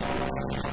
you